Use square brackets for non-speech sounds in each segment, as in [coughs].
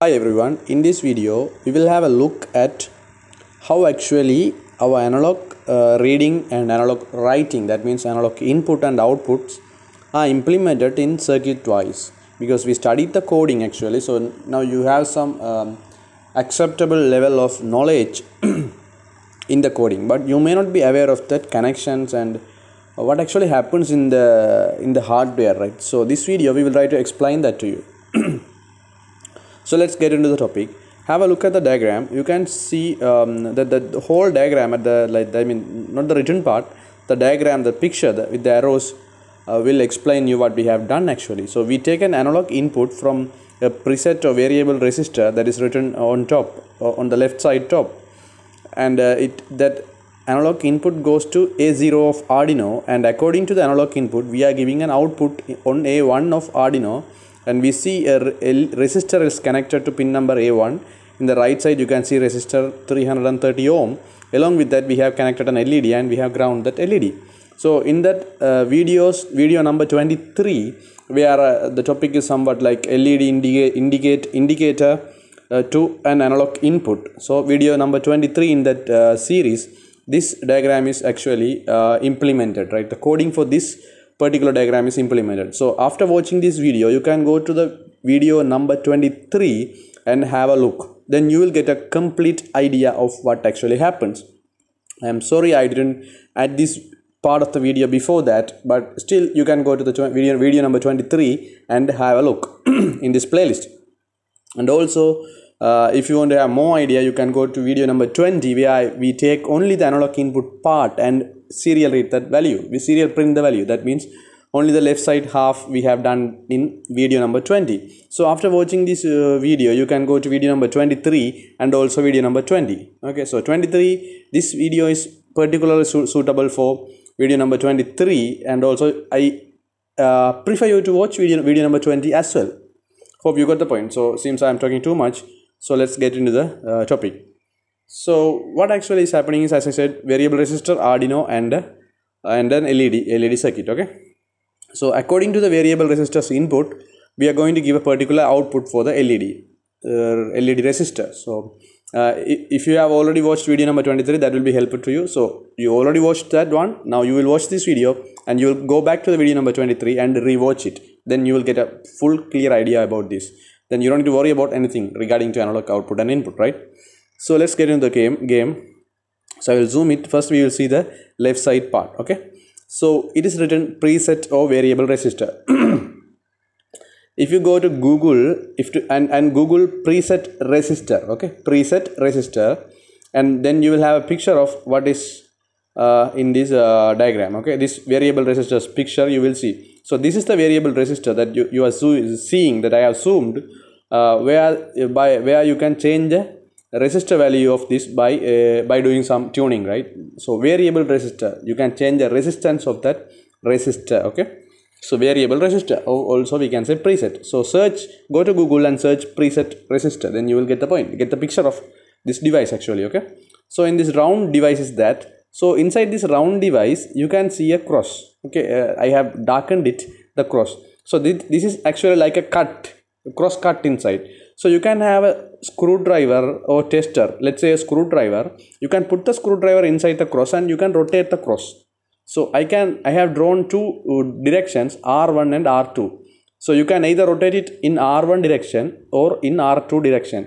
Hi everyone, in this video we will have a look at how actually our analog uh, reading and analog writing that means analog input and outputs are implemented in circuit wise. Because we studied the coding actually so now you have some um, acceptable level of knowledge [clears throat] in the coding. But you may not be aware of that connections and what actually happens in the in the hardware right? So this video we will try to explain that to you [clears throat] so let's get into the topic. Have a look at the diagram. You can see um, that the, the whole diagram at the like i mean not the written part the diagram the picture the, with the arrows uh, will explain you what we have done actually. So we take an analog input from a preset or variable resistor that is written on top uh, on the left side top. And uh, it that analog input goes to a0 of arduino. And according to the analog input we are giving an output on a1 of arduino and we see a, resistor is connected to pin number a1 in the right side you can see resistor 330 ohm. Along with that we have connected an led and we have ground that led so in that uh, videos video number 23 where uh, the topic is somewhat like led indica- indicate indicator uh, to an analog input. So video number 23 in that uh, series this diagram is actually uh, implemented right? The coding for this particular diagram is implemented. So after watching this video you can go to the video number 23 and have a look. Then you will get a complete idea of what actually happens. I am sorry i didn't add this part of the video before that but still you can go to the video video number 23 and have a look [clears throat] in this playlist. And also uh, if you want to have more idea you can go to video number 20 where we take only the analog input part and serial read that value. We serial print the value. That means only the left side half we have done in video number 20 so after watching this uh, video you can go to video number 23 and also video number 20 okay so 23 this video is particularly su- suitable for video number 23 and also i uh, prefer you to watch video, video number 20 as well. Hope you got the point. So seems i'm talking too much. So let's get into the uh, topic so what actually is happening is as i said variable resistor arduino and uh, and then led led circuit okay? So according to the variable resistors input we are going to give a particular output for the led uh, led resistor. So uh, if you have already watched video number 23 that will be helpful to you. So you already watched that one. Now you will watch this video and you will go back to the video number 23 and rewatch it. Then you will get a full clear idea about this. Then you don't need to worry about anything regarding to analog output and input right so let's get into the game game. So i will zoom it. First we will see the left side part okay? So it is written preset or variable resistor [clears throat] if you go to google if to and, and google preset resistor okay? Preset resistor and then you will have a picture of what is uh, in this uh, diagram okay? This variable resistors picture you will see. So this is the variable resistor that you, you are seeing that i have zoomed uh, where by where you can change the resistor value of this by uh, by doing some tuning right? So variable resistor you can change the resistance of that resistor okay? So variable resistor Al- also we can say preset. So search go to google and search preset resistor then you will get the point get the picture of this device actually okay? So in this round device is that. So inside this round device you can see a cross okay? Uh, i have darkened it the cross. So this, this is actually like a cut cross cut inside. So you can have a screwdriver or tester. Let's say a screwdriver. You can put the screwdriver inside the cross and you can rotate the cross. So i can i have drawn two uh, directions r1 and r2 so you can either rotate it in r1 direction or in r2 direction.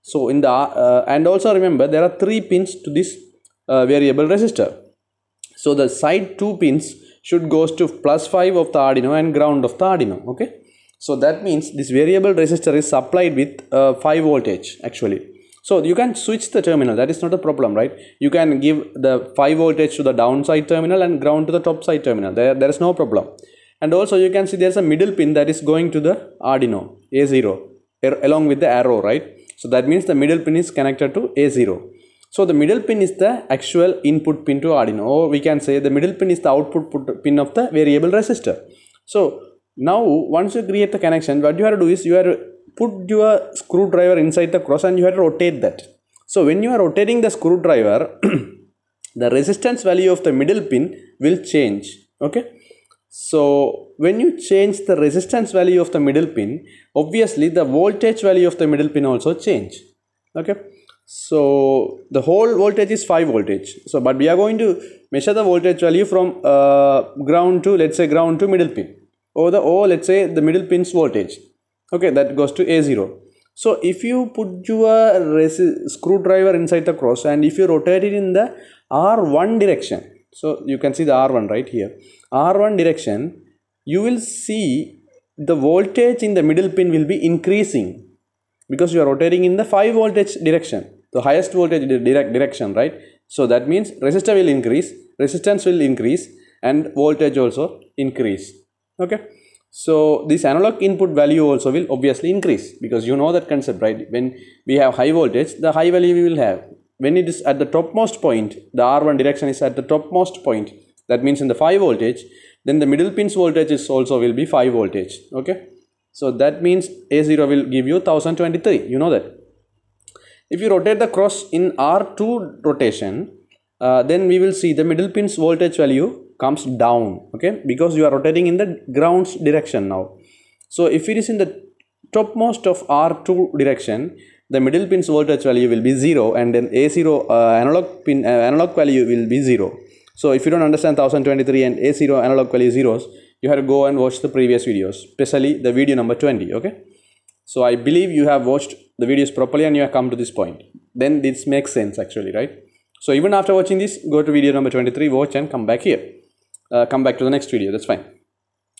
So in the uh, and also remember there are three pins to this uh, variable resistor. So the side two pins should goes to plus 5 of the arduino and ground of the arduino okay so that means this variable resistor is supplied with uh, 5 voltage actually. So you can switch the terminal that is not a problem right? You can give the 5 voltage to the downside terminal and ground to the top side terminal. There, there is no problem. And also you can see there's a middle pin that is going to the arduino a0 er- along with the arrow right? So that means the middle pin is connected to a0 so the middle pin is the actual input pin to Arduino or we can say the middle pin is the output put- pin of the variable resistor. So now once you create the connection what you have to do is you have to put your screwdriver inside the cross and you have to rotate that. So when you are rotating the screwdriver [clears throat] the resistance value of the middle pin will change okay so when you change the resistance value of the middle pin, obviously the voltage value of the middle pin also change. Okay. So the whole voltage is 5 voltage. So but we are going to measure the voltage value from uh, ground to let's say ground to middle pin or the or let's say the middle pin's voltage. Okay, that goes to A0. So if you put your screwdriver inside the cross and if you rotate it in the R1 direction, so you can see the R1 right here R1 direction, you will see the voltage in the middle pin will be increasing because you are rotating in the 5 voltage direction, the highest voltage direct direction, right? So that means resistor will increase, resistance will increase and voltage also increase. Okay. So this analog input value also will obviously increase because you know that concept, right? When we have high voltage, the high value we will have. When it is at the topmost point, the R1 direction is at the topmost point that means in the 5 voltage then the middle pins voltage is also will be 5 voltage okay so that means a0 will give you 1023 you know that if you rotate the cross in r2 rotation uh, then we will see the middle pins voltage value comes down okay because you are rotating in the grounds direction now so if it is in the topmost of r2 direction the middle pins voltage value will be 0 and then a0 uh, analog pin uh, analog value will be 0 so if you don't understand 1023 and A0 analog value zeros, you have to go and watch the previous videos, especially the video number 20, okay? So I believe you have watched the videos properly and you have come to this point. Then this makes sense actually, right? So even after watching this, go to video number 23, watch and come back here. Uh, come back to the next video, that's fine.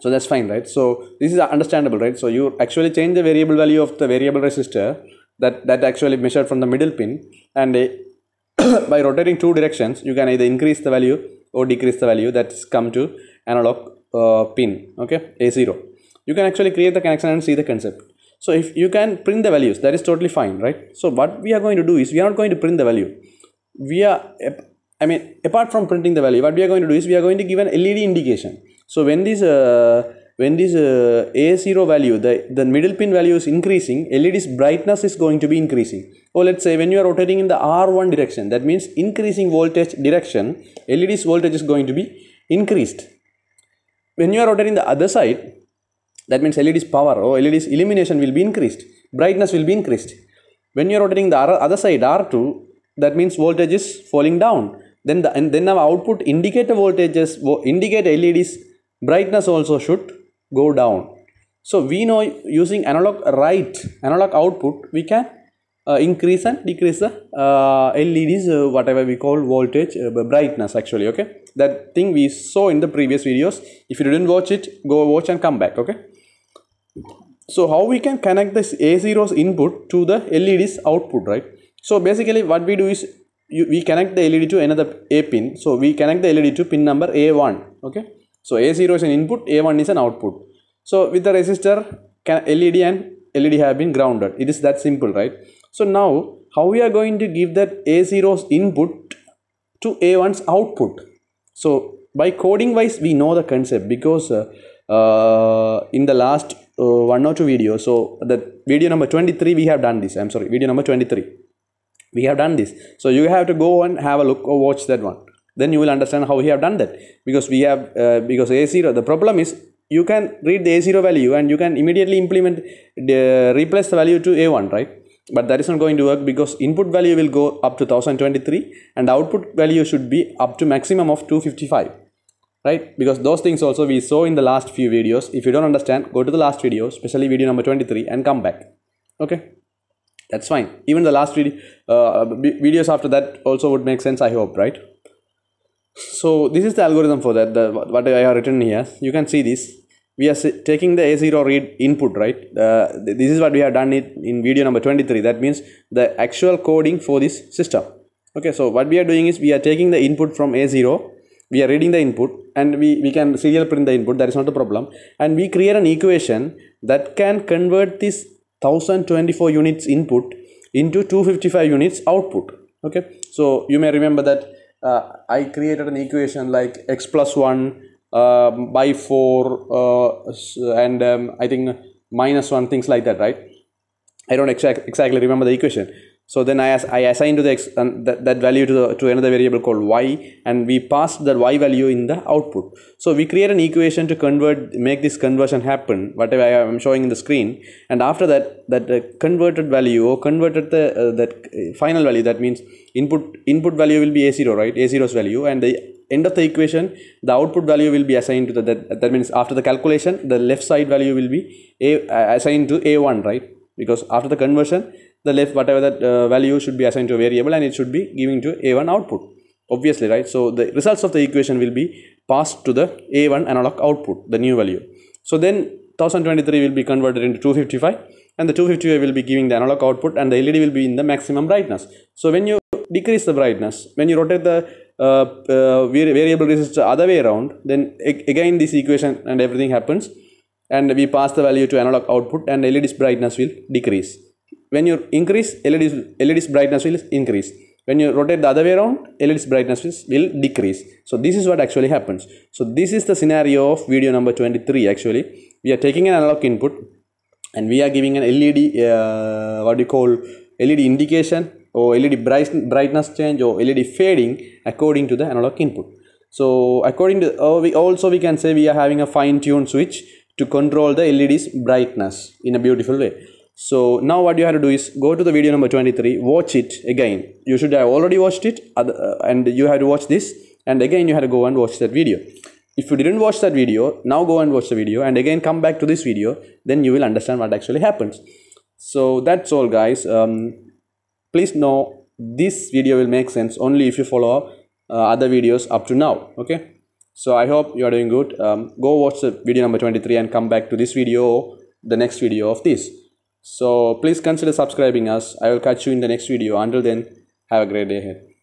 So that's fine, right? So this is understandable, right? So you actually change the variable value of the variable resistor that, that actually measured from the middle pin and [coughs] by rotating two directions you can either increase the value or decrease the value that's come to analog uh, pin okay a0 you can actually create the connection and see the concept so if you can print the values that is totally fine right so what we are going to do is we are not going to print the value we are i mean apart from printing the value what we are going to do is we are going to give an led indication so when this uh, when this uh, A0 value, the, the middle pin value is increasing, LED's brightness is going to be increasing. Or let's say when you are rotating in the R1 direction, that means increasing voltage direction, LED's voltage is going to be increased. When you are rotating the other side, that means LED's power or LED's illumination will be increased, brightness will be increased. When you are rotating the other side R2, that means voltage is falling down. Then the and then our output indicator voltages indicate LED's brightness also should go down. So we know using analog write analog output we can uh, increase and decrease the uh, LEDs uh, whatever we call voltage uh, brightness actually okay? That thing we saw in the previous videos. If you didn't watch it go watch and come back okay? So how we can connect this A0's input to the LED's output right? So basically what we do is you, we connect the LED to another A pin so we connect the LED to pin number A1 okay so A0 is an input, A1 is an output. So with the resistor, can LED and LED have been grounded. It is that simple, right? So now, how we are going to give that A0's input to A1's output? So by coding wise, we know the concept because uh, uh, in the last uh, one or two videos, so the video number 23, we have done this. I'm sorry, video number 23. We have done this. So you have to go and have a look or watch that one. Then you will understand how we have done that. Because we have uh, because a0 the problem is you can read the a0 value and you can immediately implement the replace the value to a1 right? But that is not going to work because input value will go up to 1023 and output value should be up to maximum of 255 right? Because those things also we saw in the last few videos. If you don't understand go to the last video especially video number 23 and come back. Okay that's fine even the last video uh, videos after that also would make sense i hope right so this is the algorithm for that, the, what I have written here. You can see this. We are taking the A0 read input, right? Uh, this is what we have done it in video number 23. That means the actual coding for this system. Okay, so what we are doing is we are taking the input from A0, we are reading the input and we, we can serial print the input, that is not a problem. And we create an equation that can convert this 1024 units input into 255 units output. Okay, so you may remember that uh, I created an equation like x plus 1 uh, by 4 uh, and um, I think minus 1 things like that right? I don't exact, exactly remember the equation so then I, I assign to the x and that, that value to, the, to another variable called y and we pass the y value in the output. So we create an equation to convert, make this conversion happen, whatever I am showing in the screen. And after that, that uh, converted value or converted the uh, that uh, final value, that means input input value will be a0, right? a0's value and the end of the equation, the output value will be assigned to the, that, that means after the calculation, the left side value will be a, uh, assigned to a1, right? Because after the conversion, the left whatever that uh, value should be assigned to a variable and it should be giving to a1 output obviously right? So the results of the equation will be passed to the a1 analog output the new value. So then 1023 will be converted into 255 and the 255 will be giving the analog output and the led will be in the maximum brightness. So when you decrease the brightness when you rotate the uh, uh, variable resistor other way around then again this equation and everything happens and we pass the value to analog output and LED's brightness will decrease. When you increase, LED's, LED's brightness will increase. When you rotate the other way around, LED's brightness will decrease. So this is what actually happens. So this is the scenario of video number 23 actually. We are taking an analog input and we are giving an LED, uh, what do you call, LED indication or LED bright, brightness change or LED fading according to the analog input. So according to, oh, we also we can say we are having a fine tuned switch to control the LED's brightness in a beautiful way. So now what you have to do is go to the video number 23, watch it again. You should have already watched it uh, and you have to watch this and again you have to go and watch that video. If you didn't watch that video, now go and watch the video and again come back to this video, then you will understand what actually happens. So that's all guys. Um, please know this video will make sense only if you follow uh, other videos up to now okay so i hope you are doing good um, go watch the video number 23 and come back to this video the next video of this so please consider subscribing us. I will catch you in the next video. Until then have a great day ahead